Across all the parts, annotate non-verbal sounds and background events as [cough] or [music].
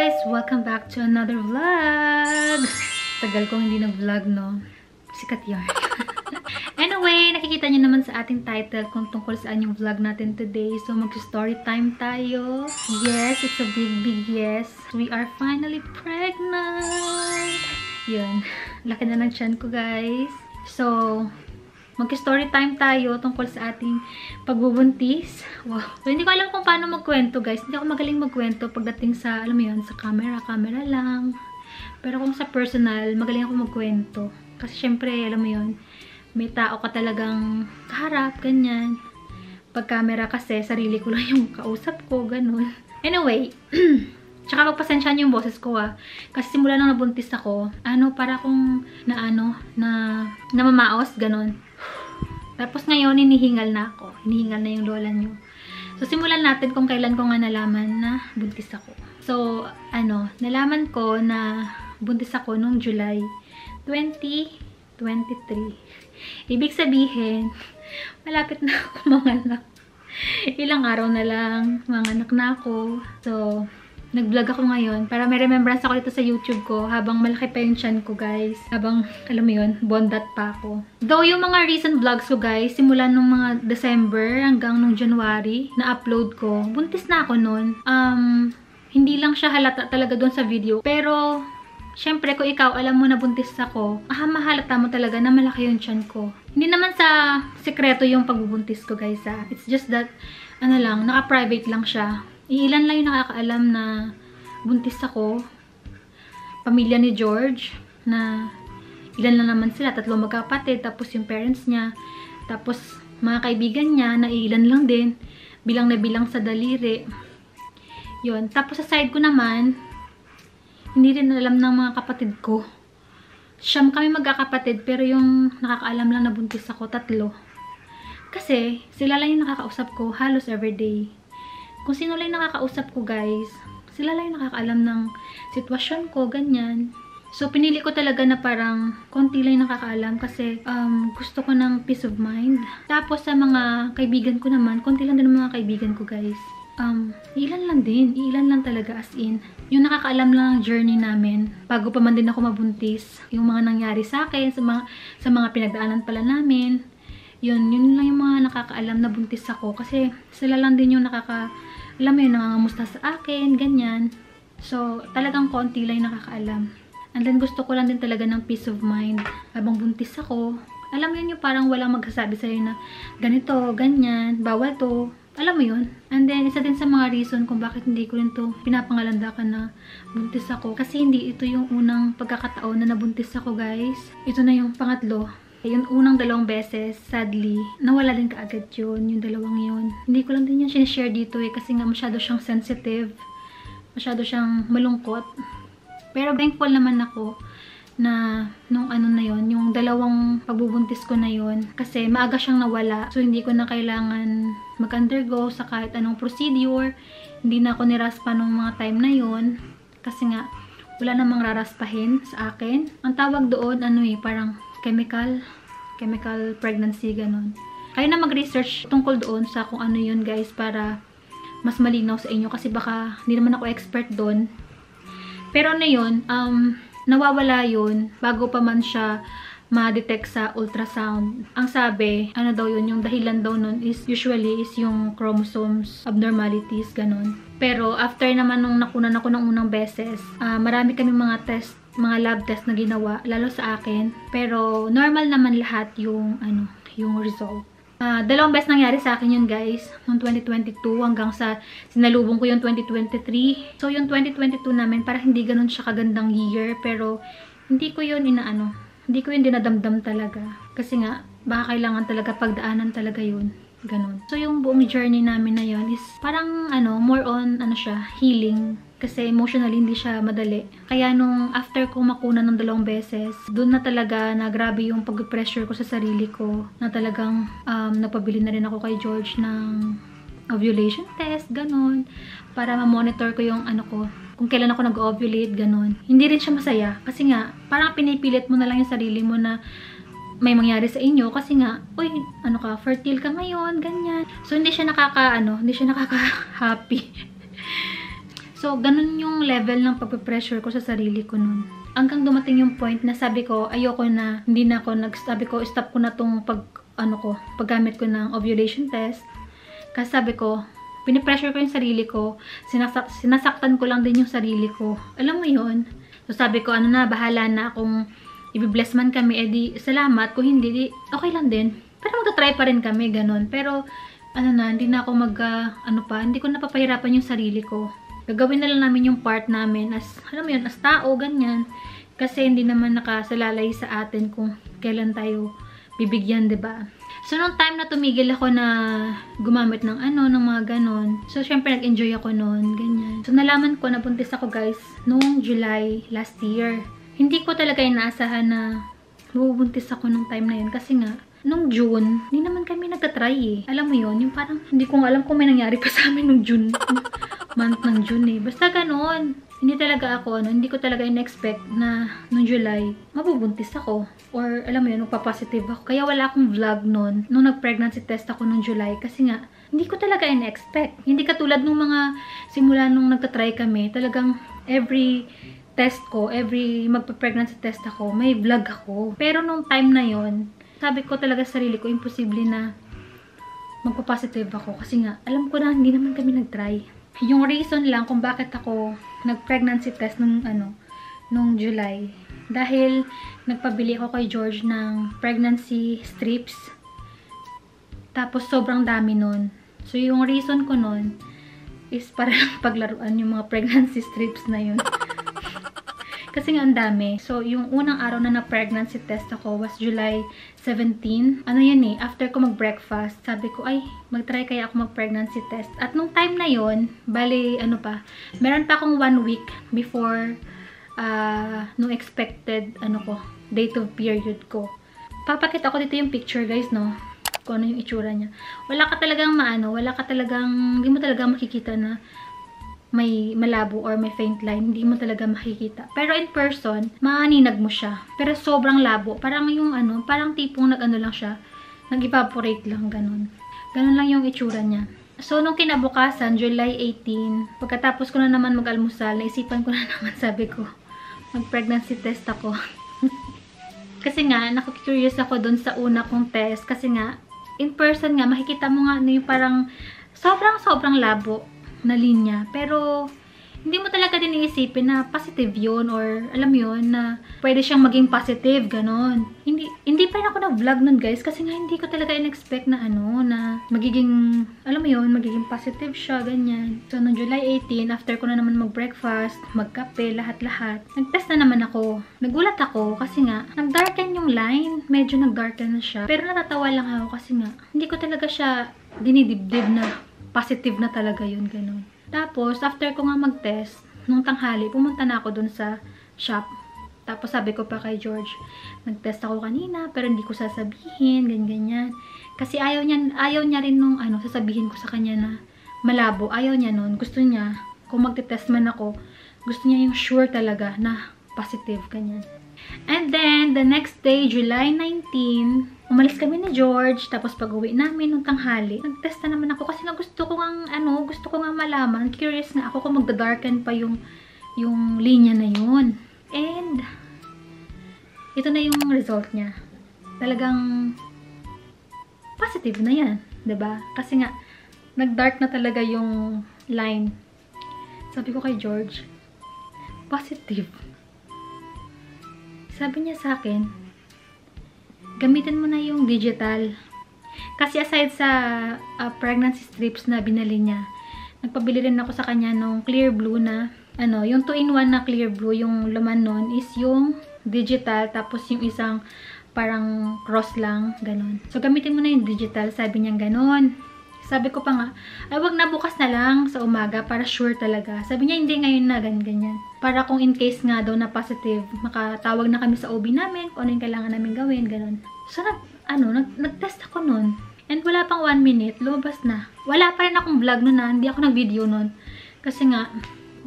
guys! Welcome back to another vlog! Tagal kong hindi nag-vlog, no? Sikat yarn. [laughs] anyway, nakikita niyo naman sa ating title kung tungkol saan yung vlog natin today. So, mag-story time tayo. Yes, it's a big, big yes. We are finally pregnant! Yun. Laki na ng tiyan ko, guys. So, mag-story time tayo tungkol sa ating pagbubuntis. Wow. So, hindi ko alam kung paano magkwento, guys. Hindi ako magaling magkwento pagdating sa, alam mo yun, sa camera. Camera lang. Pero kung sa personal, magaling ako magkwento. Kasi syempre, alam mo yun, may tao ka talagang kaharap, ganyan. Pag camera kasi, sarili ko lang yung kausap ko, ganun. Anyway, [clears throat] Tsaka magpasensya yung boses ko ah. Kasi simula nang nabuntis ako, ano, para akong na ano, na namamaos, ganun. Tapos ngayon, hinihingal na ako. Hinihingal na yung lola nyo. So, simulan natin kung kailan ko nga nalaman na buntis ako. So, ano, nalaman ko na buntis ako nung July 2023. Ibig sabihin, malapit na ako [laughs] manganak. Ilang araw na lang, manganak na ako. So, nag-vlog ako ngayon para may remembrance ako dito sa YouTube ko habang malaki chan ko, guys. Habang, alam mo yun, bondat pa ako. Though yung mga recent vlogs ko, guys, simula nung mga December hanggang nung January na upload ko, buntis na ako noon. Um, hindi lang siya halata talaga doon sa video. Pero, syempre, kung ikaw alam mo na buntis ako, ah, mahalata mo talaga na malaki yung chan ko. Hindi naman sa sekreto yung pagbubuntis ko, guys, ha. It's just that, ano lang, naka-private lang siya Ilan lang yung nakakaalam na buntis ako. Pamilya ni George na ilan lang naman sila, tatlo magkapatid, tapos yung parents niya, tapos mga kaibigan niya na ilan lang din, bilang na bilang sa daliri. Yun. Tapos sa side ko naman, hindi rin alam ng mga kapatid ko. Siyam kami magkakapatid, pero yung nakakaalam lang na buntis ako, tatlo. Kasi, sila lang yung nakakausap ko halos everyday kung sino lang nakakausap ko guys, sila lang nakakaalam ng sitwasyon ko, ganyan. So, pinili ko talaga na parang konti lang nakakaalam kasi um, gusto ko ng peace of mind. Tapos sa mga kaibigan ko naman, konti lang din mga kaibigan ko guys. Um, ilan lang din, ilan lang talaga as in. Yung nakakaalam lang ng journey namin, bago pa man din ako mabuntis, yung mga nangyari sa akin, sa mga, sa mga pinagdaanan pala namin, yun, yun lang yung mga nakakaalam na buntis ako. Kasi sila lang din yung nakaka alam mo yun, nangangamusta sa akin, ganyan. So, talagang konti lang nakakaalam. And then, gusto ko lang din talaga ng peace of mind. Habang buntis ako, alam mo yun yung parang walang magsasabi sa'yo na ganito, ganyan, bawal to. Alam mo yun? And then, isa din sa mga reason kung bakit hindi ko rin to pinapangalanda ka na buntis ako. Kasi hindi ito yung unang pagkakataon na nabuntis ako, guys. Ito na yung pangatlo yung unang dalawang beses, sadly, nawala din kaagad yun, yung dalawang yun. Hindi ko lang din yung sinishare dito eh, kasi nga masyado siyang sensitive. Masyado siyang malungkot. Pero thankful naman ako na nung ano na yon yung dalawang pagbubuntis ko na yon kasi maaga siyang nawala. So, hindi ko na kailangan mag-undergo sa kahit anong procedure. Hindi na ako niraspa nung mga time na yon kasi nga, wala namang raraspahin sa akin. Ang tawag doon, ano eh, parang chemical, chemical pregnancy, ganun. Kayo na mag-research tungkol doon sa kung ano yun guys para mas malinaw sa inyo kasi baka hindi naman ako expert doon. Pero ano yun, um, nawawala yun bago pa man siya ma-detect sa ultrasound. Ang sabi, ano daw yun, yung dahilan daw nun is usually is yung chromosomes abnormalities, ganun. Pero after naman nung nakunan ako ng unang beses, uh, marami kami mga test mga lab test na ginawa, lalo sa akin. Pero, normal naman lahat yung, ano, yung result. Uh, dalawang beses nangyari sa akin yun guys, noong 2022 hanggang sa sinalubong ko yung 2023. So yung 2022 namin, para hindi ganun siya kagandang year, pero hindi ko yun inaano, hindi ko yun dinadamdam talaga. Kasi nga, baka kailangan talaga pagdaanan talaga yun. Ganun. So yung buong journey namin na yun is parang ano, more on ano siya, healing kasi emotionally hindi siya madali. Kaya nung after ko makuna ng dalawang beses, doon na talaga na grabe yung pag-pressure ko sa sarili ko. Na talagang um, napabili na rin ako kay George ng ovulation test, ganun. Para ma-monitor ko yung ano ko, kung kailan ako nag-ovulate, ganun. Hindi rin siya masaya. Kasi nga, parang pinipilit mo na lang yung sarili mo na may mangyari sa inyo kasi nga, uy, ano ka, fertile ka ngayon, ganyan. So, hindi siya nakaka, ano, hindi siya nakaka-happy. So, ganun yung level ng pagpe-pressure ko sa sarili ko nun. Hanggang dumating yung point na sabi ko, ayoko na, hindi na ako, nagsabi ko, stop ko na tong pag, ano ko, paggamit ko ng ovulation test. Kasi sabi ko, pinipressure ko yung sarili ko, sinasak sinasaktan ko lang din yung sarili ko. Alam mo yon So sabi ko, ano na, bahala na kung i-bless man kami, edi salamat. Kung hindi, di, okay lang din. Pero magta-try pa rin kami, ganun. Pero, ano na, hindi na ako mag, uh, ano pa, hindi ko napapahirapan yung sarili ko. Gagawin na lang namin yung part namin as, alam mo yun, as tao, ganyan. Kasi hindi naman nakasalalay sa atin kung kailan tayo bibigyan, ba diba? So, nung time na tumigil ako na gumamit ng ano, ng mga ganon. So, syempre, nag-enjoy ako noon, ganyan. So, nalaman ko, na buntis ako, guys, noong July last year. Hindi ko talaga inaasahan na mabubuntis ako nung time na yun. Kasi nga, nung June, hindi naman kami nagtatry eh. Alam mo yun, yung parang, hindi ko alam kung may nangyari pa sa amin nung June. [laughs] month ng June eh. Basta ganon. Hindi talaga ako, ano, hindi ko talaga in-expect na nung July, mabubuntis ako. Or, alam mo yun, magpa-positive ako. Kaya wala akong vlog noon, nung nag-pregnancy test ako nung July. Kasi nga, hindi ko talaga in-expect. Hindi katulad nung mga simula nung nagtatry kami, talagang every test ko, every magpa-pregnancy test ako, may vlog ako. Pero nung time na yon sabi ko talaga sa sarili ko, imposible na magpa-positive ako. Kasi nga, alam ko na, hindi naman kami nag-try. Yung reason lang kung bakit ako nag-pregnancy test nung, ano, nung July. Dahil, nagpabili ako kay George ng pregnancy strips. Tapos, sobrang dami nun. So, yung reason ko nun, is para [laughs] paglaruan yung mga pregnancy strips na yun. Kasi ang dami. So, yung unang araw na na-pregnancy test ako was July 17. Ano yan eh, after ko mag-breakfast, sabi ko, ay, mag-try kaya ako mag-pregnancy test. At nung time na yon bali, ano pa, meron pa akong one week before uh, nung expected, ano ko, date of period ko. Papakita ko dito yung picture, guys, no? Kung ano yung itsura niya. Wala ka talagang maano, wala ka talagang, hindi mo talaga makikita na may malabo or may faint line, hindi mo talaga makikita. Pero in person, maaninag mo siya. Pero sobrang labo. Parang yung ano, parang tipong nag-ano lang siya, nag-evaporate lang, ganun. Ganun lang yung itsura niya. So, nung kinabukasan, July 18, pagkatapos ko na naman mag-almusal, naisipan ko na naman, [laughs] sabi ko, mag-pregnancy test ako. [laughs] kasi nga, nakukurious ako dun sa una kong test. Kasi nga, in person nga, makikita mo nga ano yung parang sobrang-sobrang labo na linya. Pero, hindi mo talaga din iisipin na positive yun or alam yun na pwede siyang maging positive, ganon. Hindi, hindi pa rin ako na-vlog nun guys kasi nga hindi ko talaga in-expect na ano, na magiging, alam mo yun, magiging positive siya, ganyan. So, noong July 18, after ko na naman mag-breakfast, magkape, lahat-lahat, nag-test na naman ako. Nagulat ako kasi nga, nag-darken yung line. Medyo nag-darken na siya. Pero natatawa lang ako kasi nga, hindi ko talaga siya dinidibdib na positive na talaga yun, ganun. Tapos, after ko nga mag-test, nung tanghali, pumunta na ako dun sa shop. Tapos sabi ko pa kay George, nag-test ako kanina, pero hindi ko sasabihin, ganyan-ganyan. Kasi ayaw niya, ayaw niya rin nung ano, sasabihin ko sa kanya na malabo. Ayaw niya nun. Gusto niya, kung magte-test man ako, gusto niya yung sure talaga na positive, ganyan. And then, the next day, July 19, umalis kami ni George. Tapos pag uwi namin nung tanghali, nag-test na naman ako kasi na gusto ko nga, ano, gusto ko nga malaman. Curious nga ako kung magda-darken pa yung, yung linya na yun. And, ito na yung result niya. Talagang positive na yan. ba diba? Kasi nga, nag-dark na talaga yung line. Sabi ko kay George, positive sabi niya sa akin, gamitin mo na yung digital. Kasi aside sa uh, pregnancy strips na binali niya, nagpabili rin ako sa kanya nung clear blue na, ano, yung 2-in-1 na clear blue, yung laman nun is yung digital, tapos yung isang parang cross lang, ganun. So, gamitin mo na yung digital, sabi niya ganun. Sabi ko pa nga, ay wag na bukas na lang sa umaga para sure talaga. Sabi niya, hindi ngayon na, ganyan, ganyan. Para kung in case nga daw na positive, makatawag na kami sa OB namin, kung ano yung kailangan namin gawin, ganun. So, nag, ano, nag, nag-test ako nun. And wala pang 1 minute, lumabas na. Wala pa rin akong vlog nun na, hindi ako nag-video nun. Kasi nga,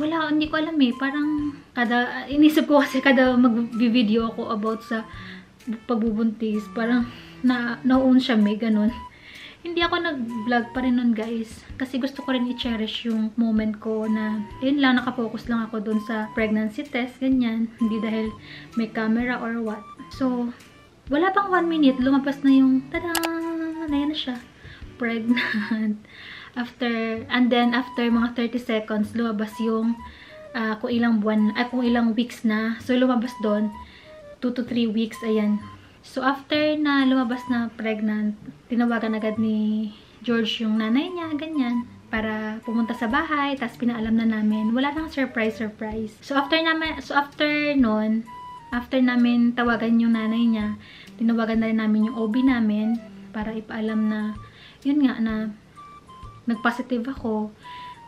wala, hindi ko alam eh. Parang, kada, inisip ko kasi kada mag-video ako about sa pagbubuntis, parang na, na siya may ganun. Hindi ako nag-vlog pa rin nun guys. Kasi gusto ko rin i-cherish yung moment ko na yun lang, nakafocus lang ako dun sa pregnancy test, ganyan. Hindi dahil may camera or what. So, wala pang one minute, lumabas na yung, tada! Na na siya. Pregnant. [laughs] After, and then after mga 30 seconds, lumabas yung uh, kung ilang buwan, ay uh, kung ilang weeks na. So, lumabas doon, 2 to 3 weeks, ayan. So, after na lumabas na pregnant, tinawagan agad ni George yung nanay niya, ganyan, para pumunta sa bahay, tapos pinaalam na namin. Wala nang surprise, surprise. So, after namin, so after noon, after namin tawagan yung nanay niya, tinawagan na rin namin yung OB namin, para ipaalam na, yun nga, na nag-positive ako.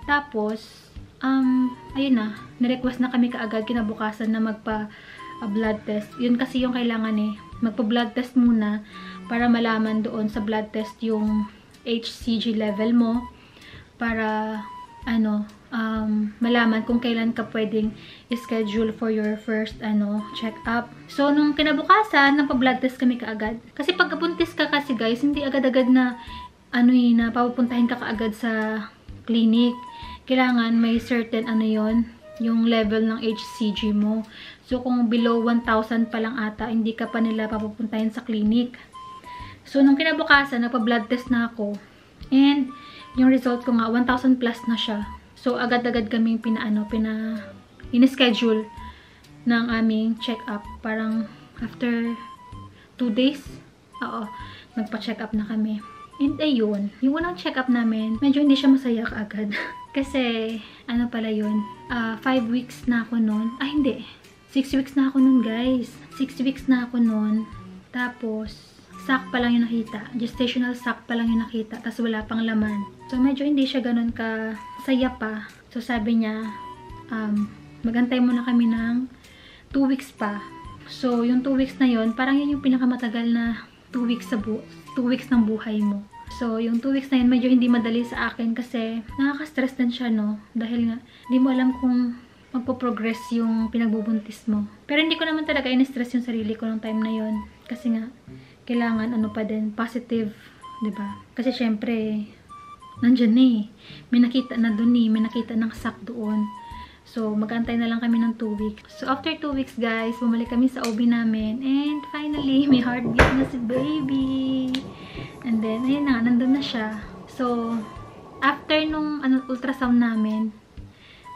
Tapos, um, ayun na, nirequest na kami kaagad kinabukasan na magpa uh, blood test. Yun kasi yung kailangan eh magpa-blood test muna para malaman doon sa blood test yung HCG level mo para ano um, malaman kung kailan ka pwedeng schedule for your first ano check up. So nung kinabukasan nagpa-blood test kami kaagad. Kasi pagkabuntis ka kasi guys, hindi agad-agad na ano eh, na papupuntahin ka kaagad sa clinic. Kailangan may certain ano yon yung level ng HCG mo. So, kung below 1,000 pa lang ata, hindi ka pa nila papupuntahin sa clinic. So, nung kinabukasan, nagpa-blood test na ako. And, yung result ko nga, 1,000 plus na siya. So, agad-agad kaming pinaano, pina, in-schedule ng aming check-up. Parang, after 2 days, oo, nagpa-check up na kami. And ayun, yung unang check-up namin, medyo hindi siya masaya kaagad. [laughs] Kasi, ano pala yun, 5 uh, ah, weeks na ako noon. Ah, hindi. 6 weeks na ako nun, guys. 6 weeks na ako nun. Tapos, sack pa lang yung nakita. Gestational sack pa lang yung nakita. Tapos wala pang laman. So, medyo hindi siya ganun ka saya pa. So, sabi niya, um, magantay muna kami ng 2 weeks pa. So, yung 2 weeks na yon parang yun yung pinakamatagal na 2 weeks sa bu 2 weeks ng buhay mo. So, yung 2 weeks na yun, medyo hindi madali sa akin kasi nakaka-stress din siya, no? Dahil nga, hindi mo alam kung magpo-progress yung pinagbubuntis mo. Pero hindi ko naman talaga in-stress yung sarili ko nung time na yon Kasi nga, kailangan ano pa din, positive, ba diba? Kasi syempre, nandyan eh. May nakita na dun eh. May nakita ng sack doon. So, magantay na lang kami ng 2 weeks. So, after 2 weeks, guys, bumalik kami sa OB namin. And, finally, may heartbeat na si baby. And then, ayun na, nandun na siya. So, after nung ano, ultrasound namin,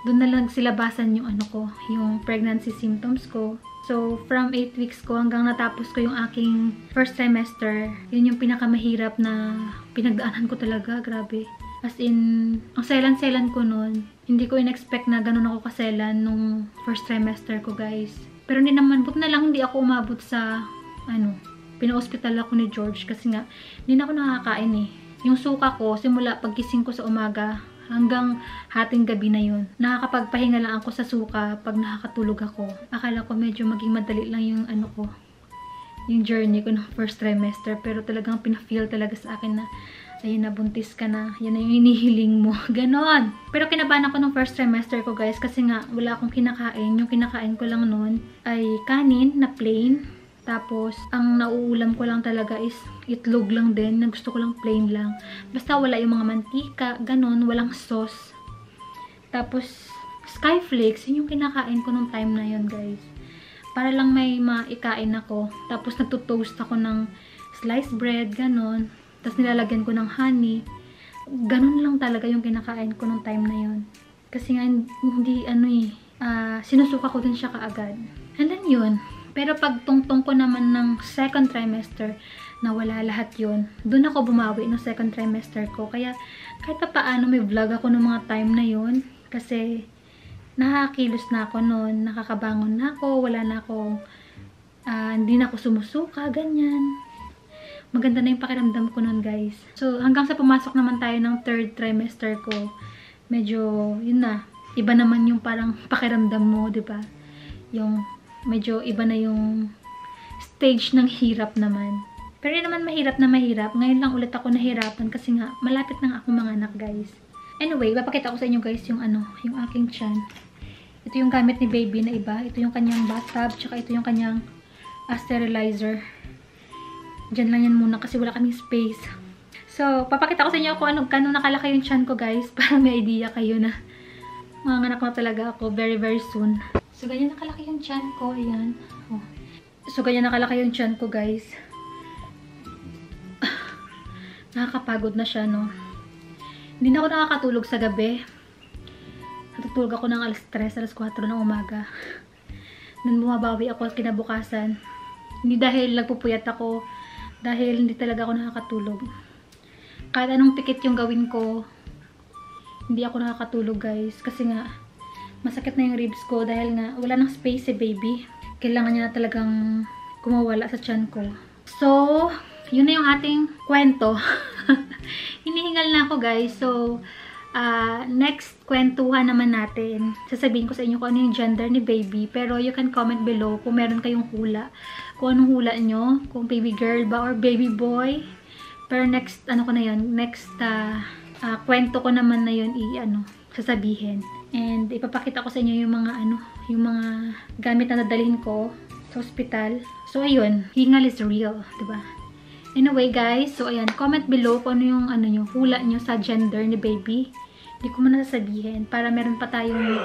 doon na lang silabasan yung ano ko, yung pregnancy symptoms ko. So, from 8 weeks ko hanggang natapos ko yung aking first trimester, yun yung pinakamahirap na pinagdaanan ko talaga, grabe. As in, ang selan-selan ko noon, hindi ko in-expect na ganun ako kaselan nung first trimester ko, guys. Pero hindi naman, but na lang hindi ako umabot sa, ano, pina-hospital ako ni George kasi nga, hindi na ako nakakain eh. Yung suka ko, simula pagkising ko sa umaga, hanggang hating gabi na yun. Nakakapagpahinga lang ako sa suka pag nakakatulog ako. Akala ko medyo maging madali lang yung ano ko, yung journey ko ng first trimester. Pero talagang pina-feel talaga sa akin na ayun na, buntis ka na. Yan na yung inihiling mo. [laughs] Ganon. Pero kinabahan ako ng first trimester ko guys kasi nga wala akong kinakain. Yung kinakain ko lang noon ay kanin na plain tapos, ang nauulam ko lang talaga is itlog lang din. Na gusto ko lang plain lang. Basta wala yung mga mantika, ganun, walang sauce. Tapos, skyflakes, yun yung kinakain ko nung time na yun, guys. Para lang may maikain ako. Tapos, nagtutoast ako ng sliced bread, ganun. Tapos, nilalagyan ko ng honey. Ganun lang talaga yung kinakain ko nung time na yun. Kasi nga, hindi, ano eh, uh, sinusuka ko din siya kaagad. And then yun, pero pag tungtong ko naman ng second trimester, na wala lahat yun, doon ako bumawi ng second trimester ko. Kaya kahit pa paano may vlog ako ng mga time na yun. Kasi nakakilos na ako noon, nakakabangon na ako, wala na ako, uh, hindi na ako sumusuka, ganyan. Maganda na yung pakiramdam ko noon guys. So hanggang sa pumasok naman tayo ng third trimester ko, medyo, yun na, iba naman yung parang [laughs] pakiramdam mo, di ba? Yung medyo iba na yung stage ng hirap naman. Pero naman mahirap na mahirap. Ngayon lang ulit ako nahirapan kasi nga malapit na ako mga anak guys. Anyway, papakita ko sa inyo guys yung ano, yung aking chan. Ito yung gamit ni baby na iba. Ito yung kanyang bathtub, tsaka ito yung kanyang uh, sterilizer. Diyan lang yan muna kasi wala kaming space. So, papakita ko sa inyo kung ano, kano nakalaki yung chan ko, guys. [laughs] Para may idea kayo na mga anak na talaga ako very, very soon. So, ganyan nakalaki yung chan ko. Ayan. Oh. So, ganyan nakalaki yung chan ko, guys. [laughs] Nakakapagod na siya, no? Hindi na ako nakakatulog sa gabi. Natutulog ako ng alas 3, alas 4 ng umaga. [laughs] Nung bumabawi ako kinabukasan. Hindi dahil nagpupuyat ako. Dahil hindi talaga ako nakakatulog. Kahit anong pikit yung gawin ko, hindi ako nakakatulog guys. Kasi nga, masakit na yung ribs ko dahil nga wala nang space si baby. Kailangan niya na talagang kumawala sa tiyan ko. So, yun na yung ating kwento. [laughs] Hinihingal na ako guys. So, uh, next kwentuhan naman natin. Sasabihin ko sa inyo kung ano yung gender ni baby. Pero you can comment below kung meron kayong hula. Kung anong hula nyo. Kung baby girl ba or baby boy. Pero next, ano ko na yun, next uh, uh, kwento ko naman na yun i-ano, sasabihin. And ipapakita ko sa inyo yung mga ano, yung mga gamit na nadalhin ko sa hospital. So ayun, hingal is real, 'di ba? Anyway guys, so ayan, comment below kung ano yung ano nyo, hula nyo sa gender ni baby. Hindi ko muna sasabihin para meron pa tayong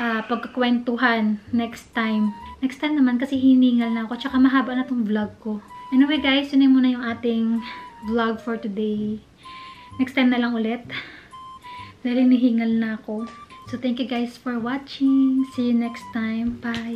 uh, pagkakwentuhan next time. Next time naman kasi hiningal na ako, tsaka mahaba na tong vlog ko. Anyway guys, yun muna yung ating vlog for today. Next time na lang ulit. Dahil nihingal na ako. So thank you guys for watching. See you next time. Bye!